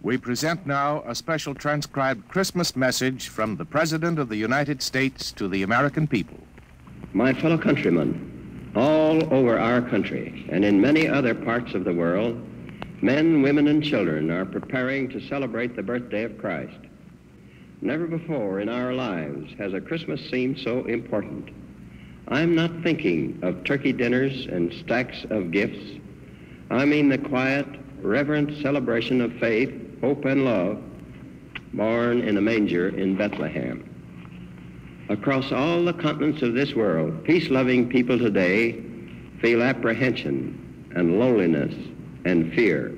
We present now a special transcribed Christmas message from the President of the United States to the American people. My fellow countrymen, all over our country and in many other parts of the world, men, women, and children are preparing to celebrate the birthday of Christ. Never before in our lives has a Christmas seemed so important. I'm not thinking of turkey dinners and stacks of gifts. I mean the quiet, reverent celebration of faith, hope, and love born in a manger in Bethlehem. Across all the continents of this world, peace-loving people today feel apprehension and loneliness and fear.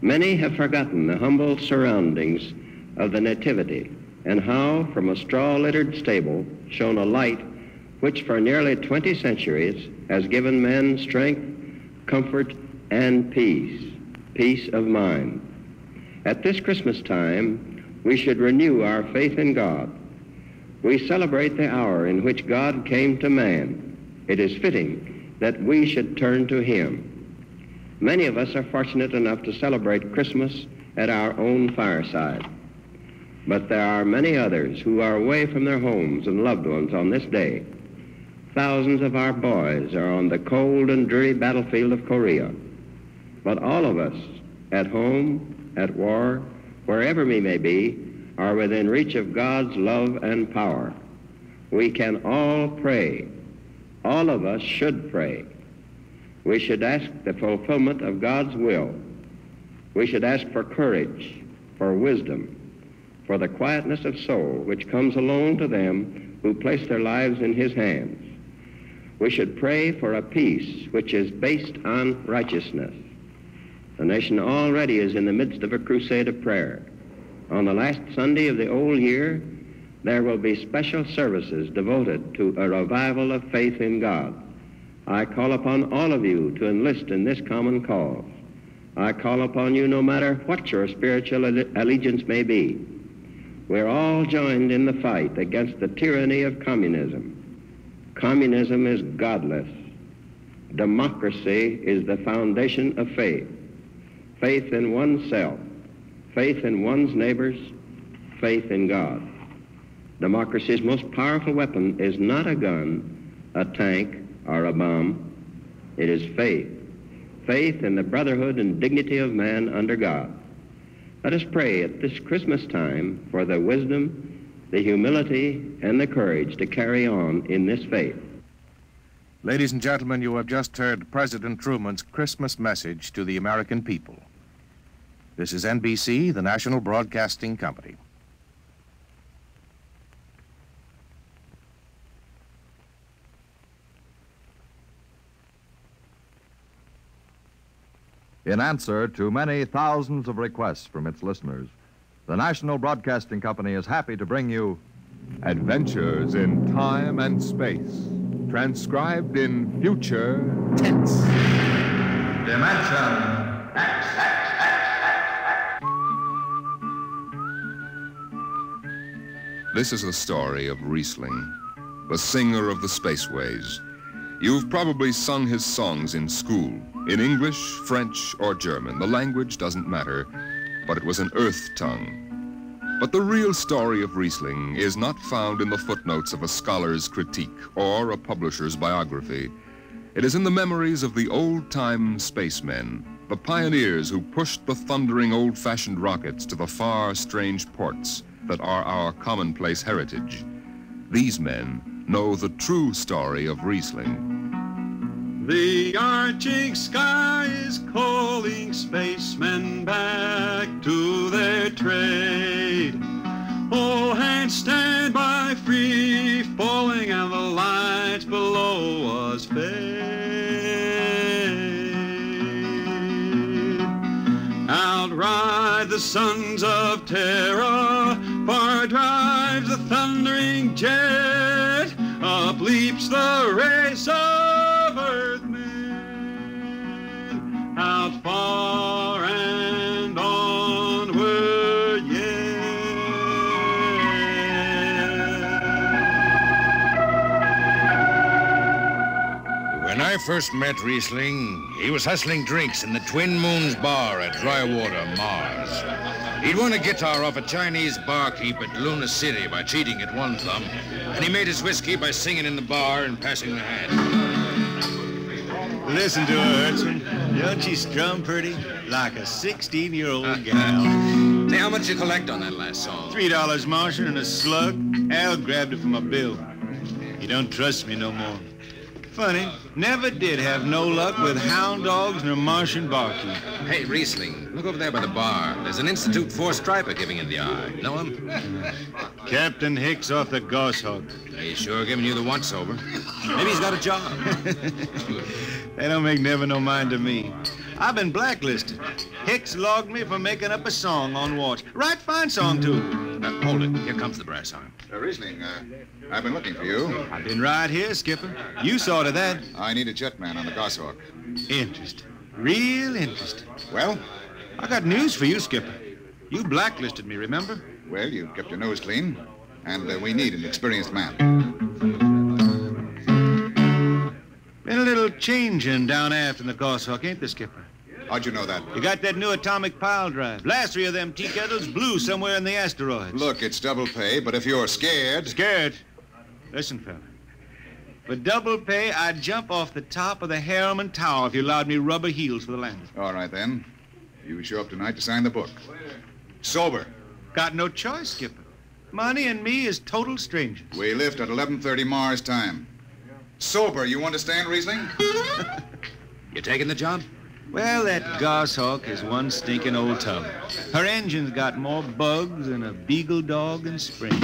Many have forgotten the humble surroundings of the Nativity and how from a straw-littered stable shone a light which for nearly 20 centuries has given men strength, comfort, and peace, peace of mind. At this Christmas time, we should renew our faith in God. We celebrate the hour in which God came to man. It is fitting that we should turn to him. Many of us are fortunate enough to celebrate Christmas at our own fireside. But there are many others who are away from their homes and loved ones on this day. Thousands of our boys are on the cold and dreary battlefield of Korea. But all of us, at home, at war, wherever we may be, are within reach of God's love and power. We can all pray. All of us should pray. We should ask the fulfillment of God's will. We should ask for courage, for wisdom, for the quietness of soul which comes alone to them who place their lives in his hands. We should pray for a peace which is based on righteousness. The nation already is in the midst of a crusade of prayer. On the last Sunday of the old year, there will be special services devoted to a revival of faith in God. I call upon all of you to enlist in this common cause. I call upon you no matter what your spiritual allegiance may be. We're all joined in the fight against the tyranny of communism. Communism is godless. Democracy is the foundation of faith. Faith in oneself, faith in one's neighbors, faith in God. Democracy's most powerful weapon is not a gun, a tank, or a bomb. It is faith. Faith in the brotherhood and dignity of man under God. Let us pray at this Christmas time for the wisdom, the humility, and the courage to carry on in this faith. Ladies and gentlemen, you have just heard President Truman's Christmas message to the American people. This is NBC, the National Broadcasting Company. In answer to many thousands of requests from its listeners, the National Broadcasting Company is happy to bring you Adventures in Time and Space, transcribed in future tense. Dimension X. This is the story of Rhysling, the singer of the spaceways. You've probably sung his songs in school, in English, French, or German. The language doesn't matter, but it was an earth tongue. But the real story of Rhysling is not found in the footnotes of a scholar's critique or a publisher's biography. It is in the memories of the old-time spacemen, the pioneers who pushed the thundering old-fashioned rockets to the far, strange ports that are our commonplace heritage. These men know the true story of Rhysling. The arching sky is calling spacemen back to their trade. All hands stand by free falling and the lights below us fade. Outride the sons of terror, far drives the thundering jet, up leaps the race out far and onward When I first met Rhysling, he was hustling drinks in the Twin Moons Bar at Drywater, Mars. He'd won a guitar off a Chinese barkeep at Luna City by cheating at one thumb, and he made his whiskey by singing in the bar and passing the hat. Listen to her, Hudson. Don't she strum pretty? Like a 16-year-old gal. Say, how much you collect on that last song? Three dollars Martian and a slug. Al grabbed it from my bill. You don't trust me no more. Funny, never did have no luck with hound dogs nor Martian barkeep. Hey, Rhysling, look over there by the bar. There's an Institute Four striper giving you the eye. Know him? Captain Hicks off the Goshawk. He's sure giving you the once over. Maybe he's got a job. They don't make never no mind to me. I've been blacklisted. Hicks logged me for making up a song on watch. Right fine song, too. Uh, hold it. Here comes the brass arm. Uh, Rhysling, uh, I've been looking for you. I've been right here, Skipper. You saw to that. I need a jetman on the Goshawk. Interesting. Real interesting. Well? I got news for you, Skipper. You blacklisted me, remember? Well, you kept your nose clean, and uh, we need an experienced man. Been a little changing down aft in the Goshawk, ain't there, Skipper? How'd you know that? You got that new atomic pile drive. Last three of them tea kettles blew somewhere in the asteroids. Look, it's double pay, but if you're scared. Scared? Listen, fella. For double pay, I'd jump off the top of the Harriman Tower if you allowed me rubber heels for the landing. All right, then. You show up tonight to sign the book. Sober. Got no choice, Skipper. Money and me is total strangers. We lift at 11.30 Mars time. Sober, you understand, Rhysling? You taking the job? Well, that Goshawk is one stinking old tub. Her engine's got more bugs than a beagle dog in spring.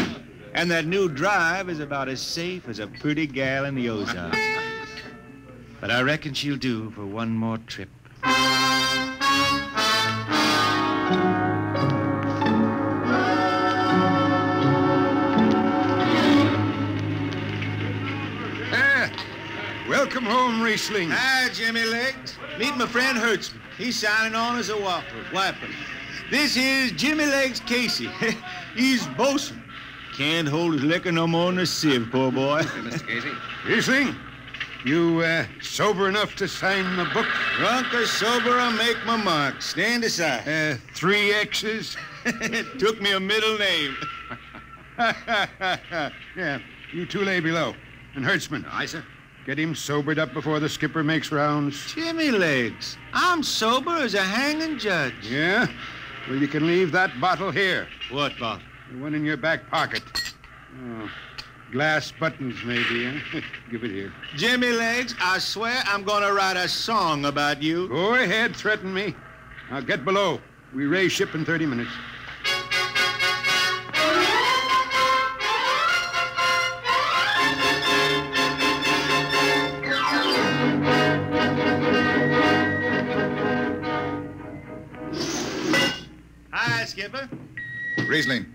And that new drive is about as safe as a pretty gal in the Ozarks. But I reckon she'll do for one more trip. Welcome home, Rhysling. Hi, Jimmy Legs. Meet my friend Hertzman. He's signing on as a whopper, wiper. This here's Jimmy Legs Casey. He's bosun. Can't hold his liquor no more than a sieve, poor boy. Mr. Casey? Rhysling, you uh, sober enough to sign the book? Drunk or sober, I make my mark. Stand aside. Uh, three X's? took me a middle name. yeah, you two lay below. And Hertzman, Aye, sir. Get him sobered up before the skipper makes rounds. Jimmy Legs, I'm sober as a hanging judge. Yeah? Well, you can leave that bottle here. What, Bob? The one in your back pocket. Oh, glass buttons, maybe, huh? Give it here. Jimmy Legs, I swear I'm gonna write a song about you. Go ahead, threaten me. Now get below. We raise ship in 30 minutes. Skipper. Rhysling,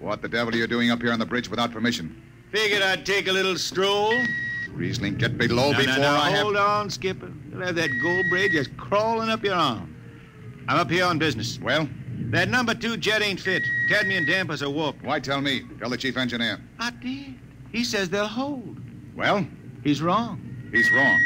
what the devil are you doing up here on the bridge without permission? Figured I'd take a little stroll. Rhysling, get below No, before no, no, I have... hold on, Skipper. You'll have that gold braid just crawling up your arm. I'm up here on business. Well, That number two jet ain't fit. Cadmium dampers are warped. why tell me? Tell the chief engineer. I did. He says they'll hold. Well, He's wrong. he's wrong.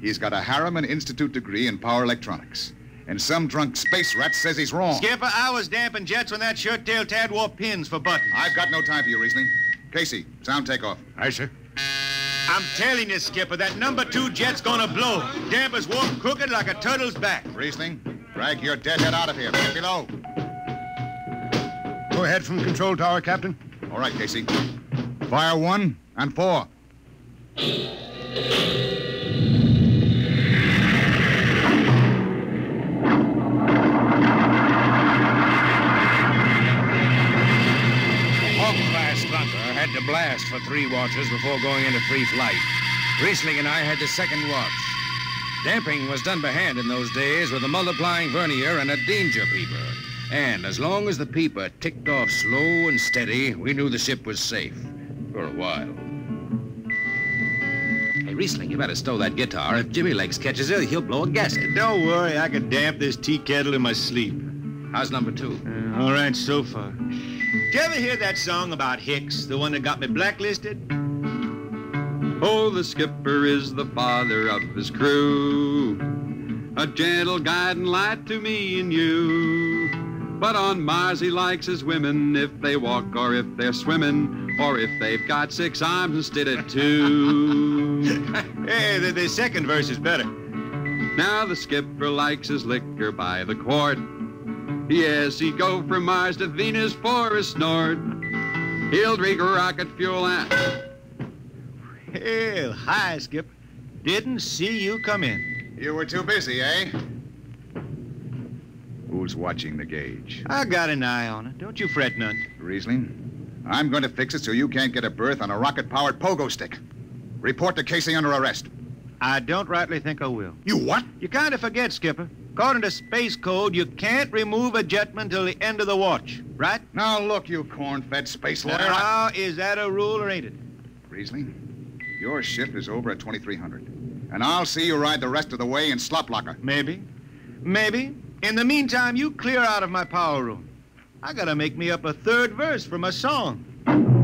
He's got a Harriman Institute degree in power electronics. And some drunk space rat says he's wrong. Skipper, I was damping jets when that shirt-tail tad wore pins for buttons. I've got no time for you, Rhysling. Casey, sound takeoff. Aye, sir. I'm telling you, Skipper, that number two jet's gonna blow. Dampers warp crooked like a turtle's back. Rhysling, drag your deadhead out of here. Get below. Go ahead from the control tower, Captain. All right, Casey. Fire one and four. To blast for three watches before going into free flight. Rhysling and I had the second watch. Damping was done by hand in those days with a multiplying vernier and a danger peeper. And as long as the peeper ticked off slow and steady, we knew the ship was safe. For a while. Hey, Rhysling, you better stow that guitar. If Jimmy Legs catches it, he'll blow a gasket. Don't worry, I can damp this tea kettle in my sleep. How's number two? Uh, all right, so far. Did you ever hear that song about Hicks, the one that got me blacklisted? Oh, the skipper is the father of his crew, a gentle guiding light to me and you. But on Mars he likes his women if they walk or if they're swimming or if they've got six arms instead of two. hey, the, the second verse is better. Now the skipper likes his liquor by the quart. Yes, he'd go from Mars to Venus for a snort. He'll drink rocket fuel and... Hell, hi, Skip. Didn't see you come in. You were too busy, eh? Who's watching the gauge? I got an eye on it. Don't you fret none. Rhysling, I'm going to fix it so you can't get a berth on a rocket-powered pogo stick. Report to Casey under arrest. I don't rightly think I will. You what? You kind of forget, Skipper. According to Space Code, you can't remove a jetman till the end of the watch, right? Now look, you corn-fed space lawyer. Now, is that a rule or ain't it? Rhysling, your shift is over at 2300. And I'll see you ride the rest of the way in slop locker. Maybe. Maybe. In the meantime, you clear out of my power room. I gotta make me up a third verse for my song.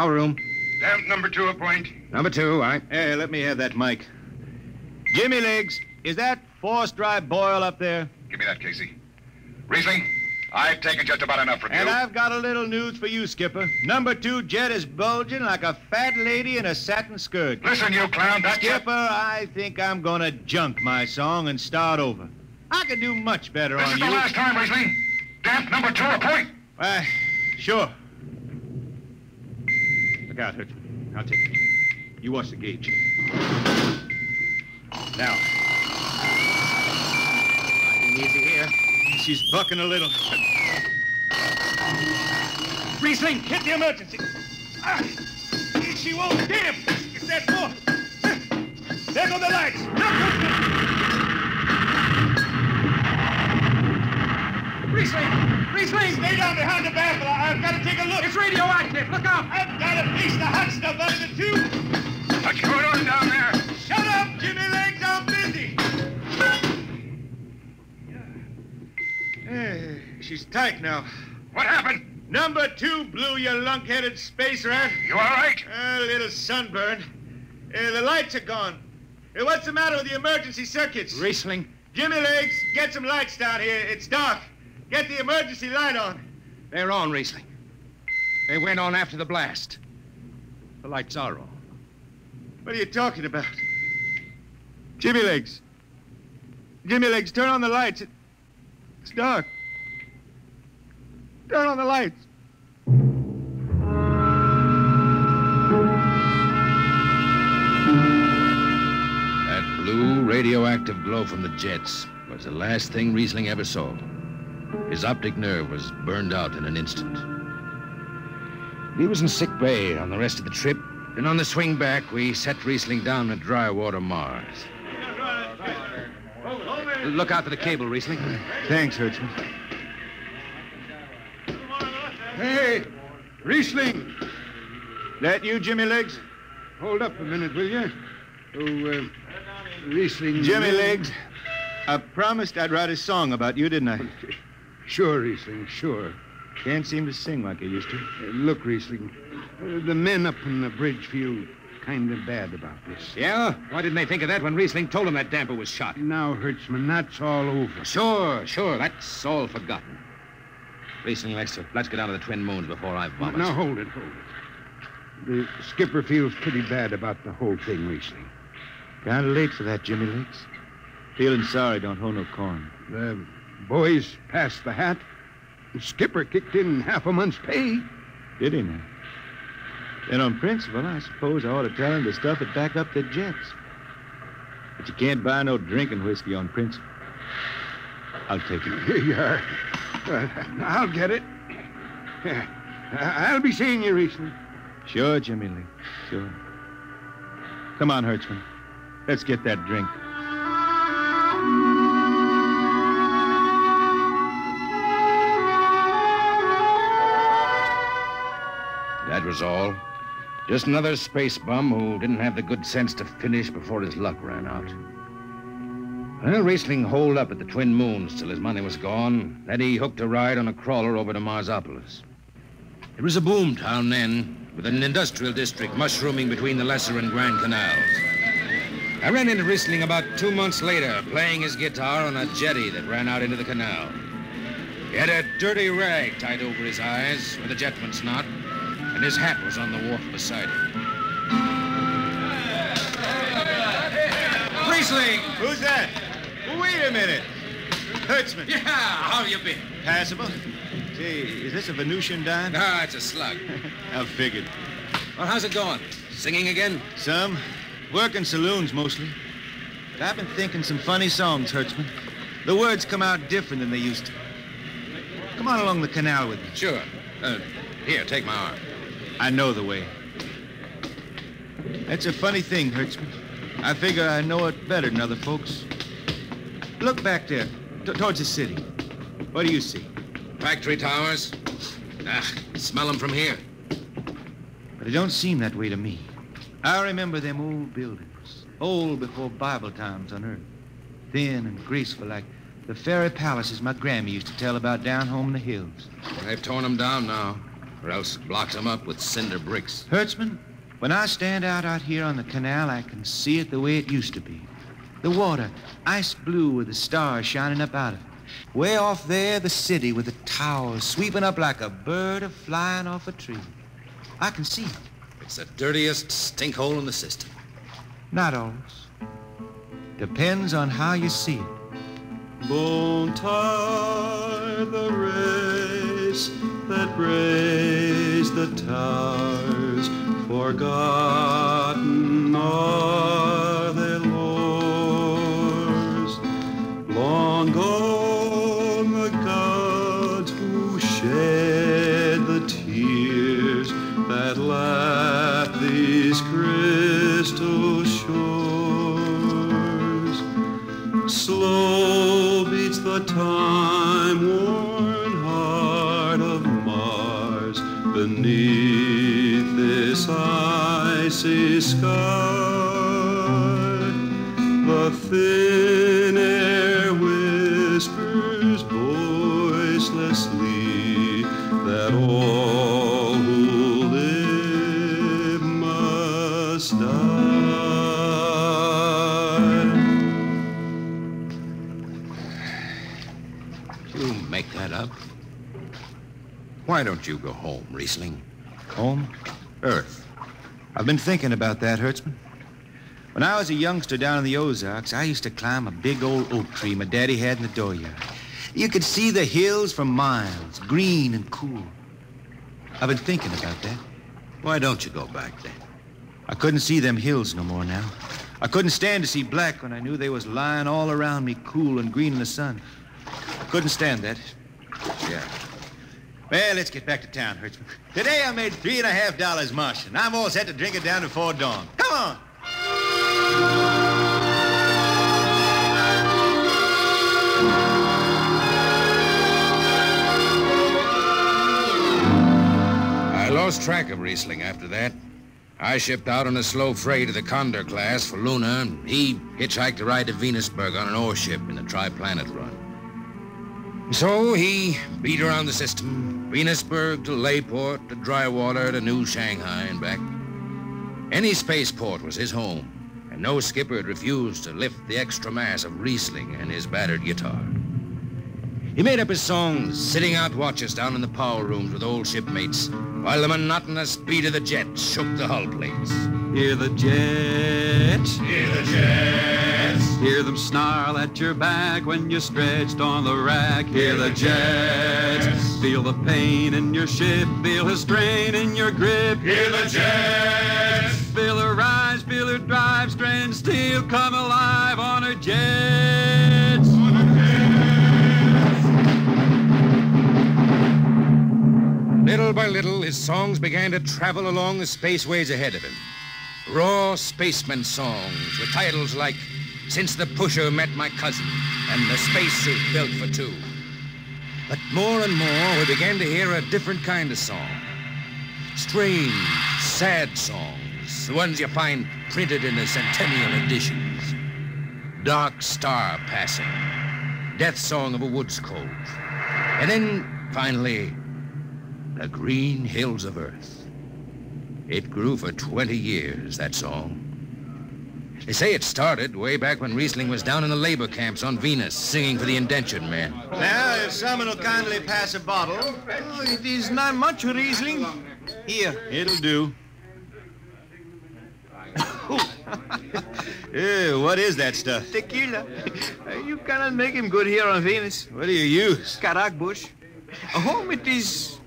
Power room. Damp number two a point. Number two, all right. Hey, let me have that mic. Jimmy Legs, is that force dry boil up there? Give me that, Casey. Rhysling, I've taken just about enough from And you. I've got a little news for you, Skipper. Number two jet is bulging like a fat lady in a satin skirt. Listen, you clown, that's Skipper, I think I'm gonna junk my song and start over. I can do much better This on is the last time, Rhysling. Damp number two a point. Uh, sure. Look out, Hertzman. I'll take it. You watch the gauge. Now. Riding easy here. She's bucking a little. Rhysling, hit the emergency. Ah, she won't damn. It's that more. There go the lights. Look, Hertzman. Rhysling! Rhysling! Stay down behind the baffle. I've got to take a look. It's radioactive. Look out! I've got to piece the hot stuff out of the tube. What's going on down there? Shut up, Jimmy Legs. I'm busy. Hey, she's tight now. What happened? Number two blew, your lunk-headed space rat. You all right? A little sunburn. Uh, the lights are gone. Uh, what's the matter with the emergency circuits? Rhysling. Jimmy Legs, get some lights down here. It's dark. Get the emergency light on. They're on, Rhysling. They went on after the blast. The lights are on. What are you talking about? Jimmy Legs. Jimmy Legs, turn on the lights. It's dark. Turn on the lights. That blue radioactive glow from the jets was the last thing Rhysling ever saw. His optic nerve was burned out in an instant. He was in sick bay on the rest of the trip, and on the swing back, we set Rhysling down at dry water Mars. Look out for the cable, Rhysling. Thanks, Hertzman. Hey, Rhysling, That you, Jimmy Legs? hold up a minute, will you? Oh, uh, Rhysling. Jimmy Legs, I promised I'd write a song about you, didn't I? Sure, Rhysling, sure. Can't seem to sing like I used to. Uh, look, Rhysling, uh, the men up on the bridge feel kind of bad about this. Yeah? Why didn't they think of that when Rhysling told them that damper was shot? Now, Hertzman, that's all over. Sure, sure. That's all forgotten. Rhysling, let's, let's get out of the Twin Moons before I vomit. Now, hold it, hold it. The skipper feels pretty bad about the whole thing, Rhysling. Kind of late for that, Jimmy Legs. Feeling sorry don't hold no corn. The boys passed the hat. The skipper kicked in half a month's pay. Did he now? Then on principle, I suppose I ought to tell him to stuff it back up the jets. But you can't buy no drinking whiskey on principle. I'll take it. Here you are. Uh, I'll get it. Yeah. I'll be seeing you, Rhysling. Sure, Jimmy Lee. Sure. Come on, Hertzman. Let's get that drink. Was all. Just another space bum who didn't have the good sense to finish before his luck ran out. Well, Rhysling holed up at the Twin Moons till his money was gone. Then he hooked a ride on a crawler over to Marsopolis. It was a boom town then, with an industrial district mushrooming between the Lesser and Grand Canals. I ran into Rhysling about two months later, playing his guitar on a jetty that ran out into the canal. He had a dirty rag tied over his eyes with a jetman's knot, and his hat was on the wharf beside him. Rhysling! Who's that? Wait a minute. Hertzman. Yeah, how you been? Passable. Say, is this a Venusian dime? Ah, it's a slug. I figured. Well, how's it going? Singing again? Some. Working saloons mostly. But I've been thinking some funny songs, Hertzman. The words come out different than they used to. Come on along the canal with me. Sure. Uh, here, take my arm. I know the way. That's a funny thing, Hertzman. I figure I know it better than other folks. Look back there, t- towards the city. What do you see? Factory towers? Ah, smell them from here. But it don't seem that way to me. I remember them old buildings, old before Bible times on earth. Thin and graceful like the fairy palaces my Grammy used to tell about down home in the hills. They've torn them down now, or else blocked them up with cinder bricks. Hertzman, when I stand out out here on the canal, I can see it the way it used to be. The water, ice blue with the stars shining up out of it. Way off there, the city with the towers sweeping up like a bird a flying off a tree. I can see it. It's the dirtiest stinkhole in the system. Not always. Depends on how you see it. Bone tired the race that raised the towers, forgotten are icy sky. The thin air whispers voicelessly that all who live must die. You make that up? Why don't you go home, Rhysling? Home? Earth. I've been thinking about that, Hertzman. When I was a youngster down in the Ozarks, I used to climb a big old oak tree my daddy had in the dooryard. You could see the hills for miles, green and cool. I've been thinking about that. Why don't you go back then? I couldn't see them hills no more now. I couldn't stand to see black when I knew they was lying all around me, cool and green in the sun. I couldn't stand that. Yeah. Well, let's get back to town, Hertzman. Today I made three and a half dollars mush, and I'm all set to drink it down before dawn. Come on! I lost track of Rhysling after that. I shipped out on a slow freight of the Condor class for Luna. and He hitchhiked a ride to Venusburg on an ore ship in the Triplanet run. So he beat around the system, Venusburg to Layport to Drywater to New Shanghai and back. Any spaceport was his home, and no skipper had refused to lift the extra mass of Rhysling and his battered guitar. He made up his songs, sitting out watches down in the power rooms with old shipmates, while the monotonous beat of the jet shook the hull plates. Hear the jets. Hear the jets. Hear them snarl at your back when you're stretched on the rack. Hear the jets. Feel the pain in your ship. Feel the strain in your grip. Hear the jets. Feel her rise, feel her drive, strand steel come alive on her jets. Little by little, his songs began to travel along the spaceways ahead of him. Raw spaceman songs with titles like Since the Pusher Met My Cousin and The Spacesuit Built for Two. But more and more, we began to hear a different kind of song. Strange, sad songs, the ones you find printed in the centennial editions. Dark Star Passing, Death Song of a Woods Cove. And then, finally, The Green Hills of Earth. It grew for 20 years, that song. They say it started way back when Rhysling was down in the labor camps on Venus singing for the indentured men. Now, if someone will kindly pass a bottle. Oh, it is not much, Rhysling. Here. It'll do. Ew, what is that stuff? Tequila. Uh, you cannot make him good here on Venus. What do you use? Carac bush. Home it is.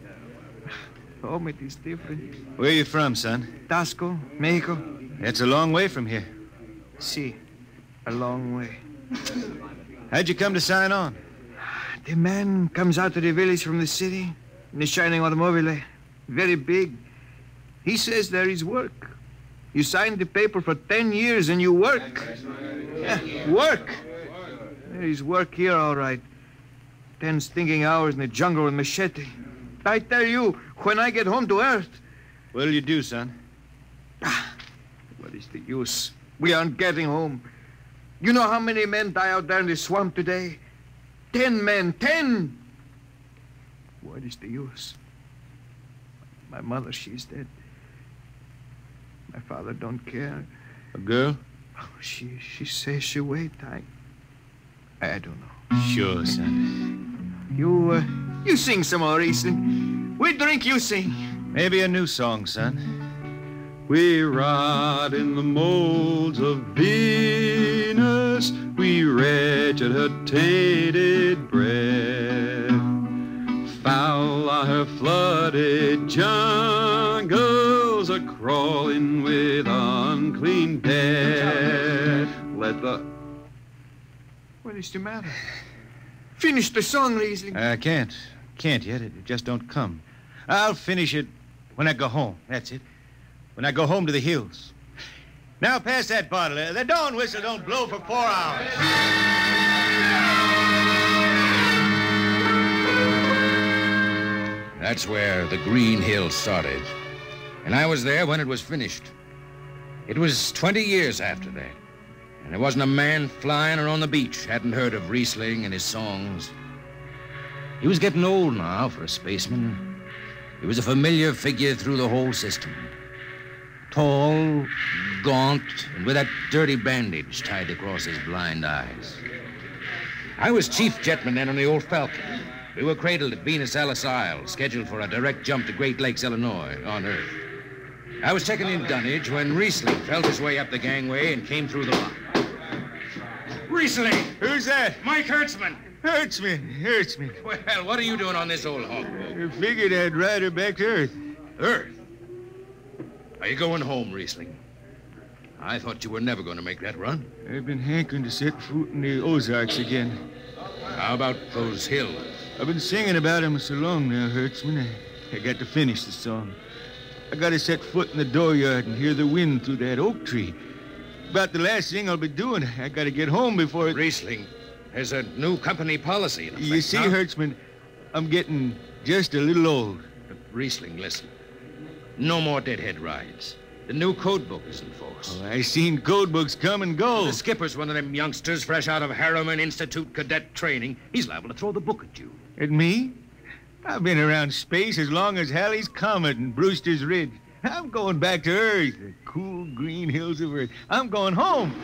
Home it is different. Where are you from, son? Taxco, Mexico. It's a long way from here. See, a long way. How'd you come to sign on? The man comes out to the village from the city in a shining automobile, very big. He says there is work. You sign the paper for 10 years and you work. Yeah, work. There is work here, all right. Ten stinking hours in the jungle with machete. I tell you, when I get home to Earth. What'll you do, son? What is the use? We aren't getting home. You know how many men die out there in the swamp today? Ten men, ten! What is the use? My mother, she's dead. My father don't care. A girl? Oh, she she says she wait. I I don't know. Sure, son. You uh, you sing some more, Rhysling. We drink, you sing. Maybe a new song, son. We rot in the molds of Venus. We wretched her tainted breath. Foul are her flooded jungles, a crawling with unclean death. Let the What is the matter? Finish the song, Rhysling. I can't. Can't yet. It just don't come. I'll finish it when I go home. That's it. When I go home to the hills. Now pass that bottle. Uh, The dawn whistle don't blow for four hours. That's where the Green Hills started. And I was there when it was finished. It was 20 years after that. And there wasn't a man flying or on the beach hadn't heard of Rhysling and his songs. He was getting old now for a spaceman. He was a familiar figure through the whole system. Tall, gaunt, and with that dirty bandage tied across his blind eyes. I was chief jetman then on the old Falcon. We were cradled at Venus Ellis Isle, scheduled for a direct jump to Great Lakes, Illinois, on Earth. I was checking in dunnage when Rhysling felt his way up the gangway and came through the lock. Rhysling! Who's that? Mike Hertzman! Hurts me. Hurts me. Well, what are you doing on this old hog? I figured I'd ride her back to Earth. Earth? Are you going home, Rhysling? I thought you were never going to make that run. I've been hankering to set foot in the Ozarks again. How about those hills? I've been singing about 'em so long now, Hertzman. I, I got to finish the song. I got to set foot in the dooryard and hear the wind through that oak tree. About the last thing I'll be doing. I got to get home before it. Rhysling, there's a new company policy. In effect You see, now. Hertzman, I'm getting just a little old. Rhysling, listen. No more deadhead rides. The new code book is in force. Oh, I seen code books come and go. The skipper's one of them youngsters fresh out of Harriman Institute cadet training. He's liable to throw the book at you. At me? I've been around space as long as Halley's Comet and Brewster's Ridge. I'm going back to Earth, the cool green hills of Earth. I'm going home.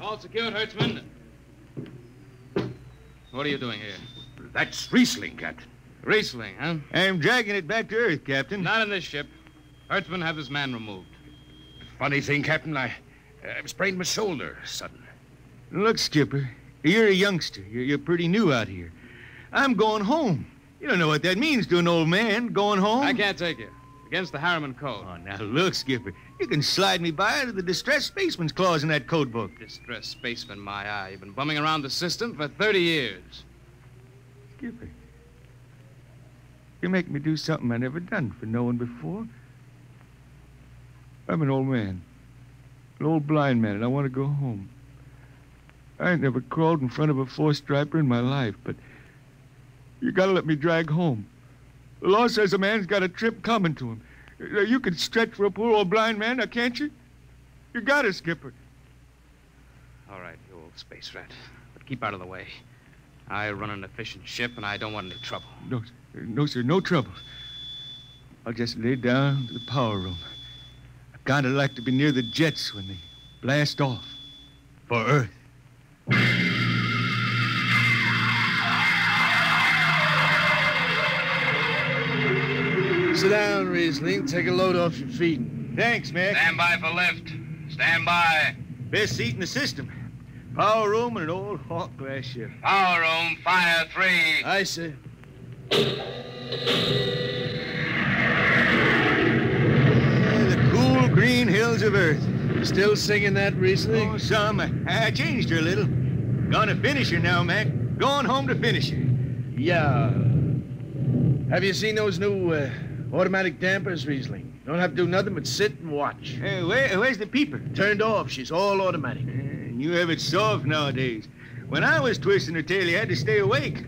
All secured, Hertzman. What are you doing here? That's Rhysling, Captain. Rhysling, huh? I'm dragging it back to Earth, Captain. Not in this ship. Hertzman, have this man removed. Funny thing, Captain, I, uh, I sprained my shoulder suddenly. Look, Skipper, you're a youngster. You're, you're pretty new out here. I'm going home. You don't know what that means to an old man, going home. I can't take you. Against the Harriman Code. Oh, now look, Skipper. You can slide me by to the distressed spaceman's clause in that code book. Distressed spaceman, my eye. You've been bumming around the system for 30 years. Skipper, you make me do something I never done for no one before. I'm an old man, an old blind man, and I want to go home. I ain't never crawled in front of a four-striper in my life, but you gotta let me drag home. The law says a man's got a trip coming to him. Uh, You can stretch for a poor old blind man, now can't you? You got to skip it, Skipper. All right, you old space rat. But keep out of the way. I run an efficient ship, and I don't want any trouble. No, sir. No, sir. No trouble. I'll just lay down to the power room. I kind of like to be near the jets when they blast off for Earth. Sit down, Rhysling. Take a load off your feet. Thanks, Mac. Stand by for lift. Stand by. Best seat in the system. Power room and an old Hawk glass ship. Power room, fire three. I say. the cool green hills of Earth. Still singing that, Rhysling? Oh, some. I changed her a little. Gonna finish her now, Mac. Going home to finish her. Yeah. Have you seen those new uh, automatic dampers, Rhysling? Don't have to do nothing but sit and watch. Hey, where, where's the peeper? Turned off. She's all automatic. Uh, you have it soft nowadays. When I was twisting her tail, you had to stay awake.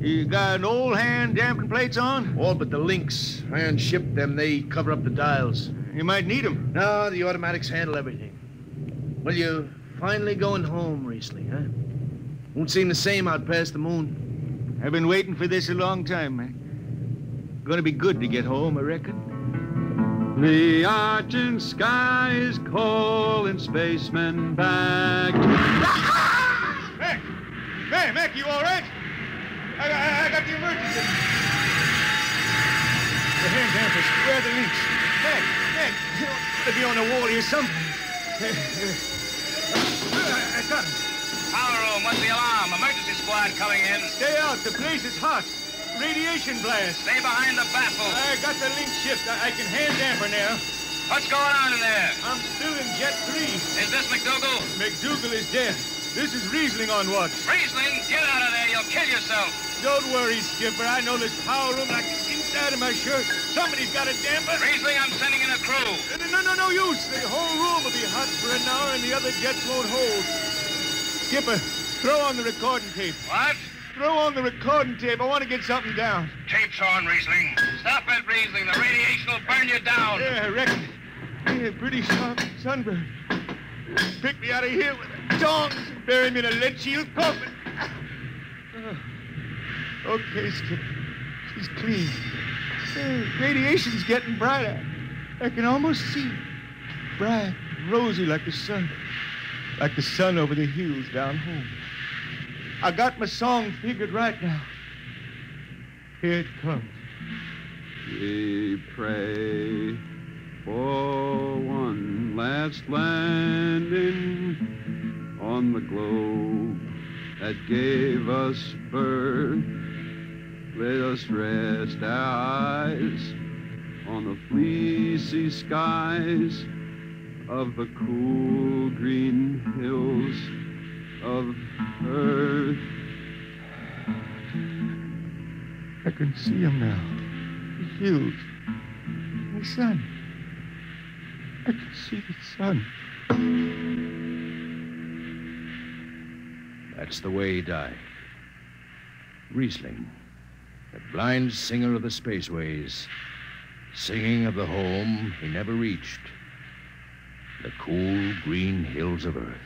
You got an old hand damping plates on? All but the links. Iron shipped them. They cover up the dials. You might need them. No, the automatics handle everything. Well, you finally going home, Rhysling, huh? Won't seem the same out past the moon. I've been waiting for this a long time, man. Gonna be good to get home, I reckon. The arching sky is calling spacemen back. Mac! Hey, Mac, you all right? I, I, I got the emergency. The hand dampers, where are the links? Mac, Mac, you gotta be on the wall here somewhere. I, I got him. Power room, what's the alarm? Emergency squad coming in. Stay out, the place is hot. Radiation blast. Stay behind the baffle. I got the link shift. I, I can hand damper now. What's going on in there? I'm still in Jet 3. Is this McDougal? McDougal is dead. This is Rhysling on watch. Rhysling, get out of there. You'll kill yourself. Don't worry, Skipper. I know this power room like the inside of my shirt. Somebody's got a damper. Riesling, I'm sending in a crew. Uh, no, no, no use. The whole room will be hot for an hour and the other jets won't hold. Skipper, throw on the recording tape. What? Throw on the recording tape. I want to get something down. Tape's on, Rhysling. Stop it, Rhysling. The radiation will burn you down. Yeah, I reckon. Yeah, pretty sharp sunburn. Pick me out of here with the tongs and bury me in a lead shield coffin. Uh, okay, Skip. She's clean. Yeah, radiation's getting brighter. I can almost see it. Bright, rosy like the sun. Like the sun over the hills down home. I got my song figured right now. Here it comes. We pray for one last landing on the globe that gave us birth. Let us rest our eyes on the fleecy skies of the cool green hills of earth. I can see him now. The hills. The sun. I can see the sun. That's the way he died. Rhysling, the blind singer of the spaceways, singing of the home he never reached, the cool green hills of Earth.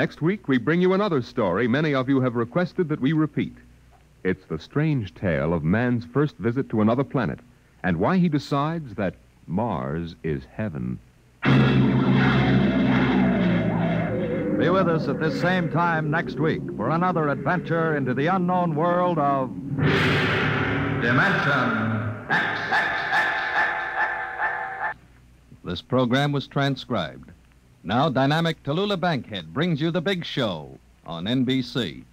Next week, we bring you another story many of you have requested that we repeat. It's the strange tale of man's first visit to another planet and why he decides that Mars is heaven. Be with us at this same time next week for another adventure into the unknown world of Dimension X. This program was transcribed. Now, dynamic Tallulah Bankhead brings you the big show on NBC.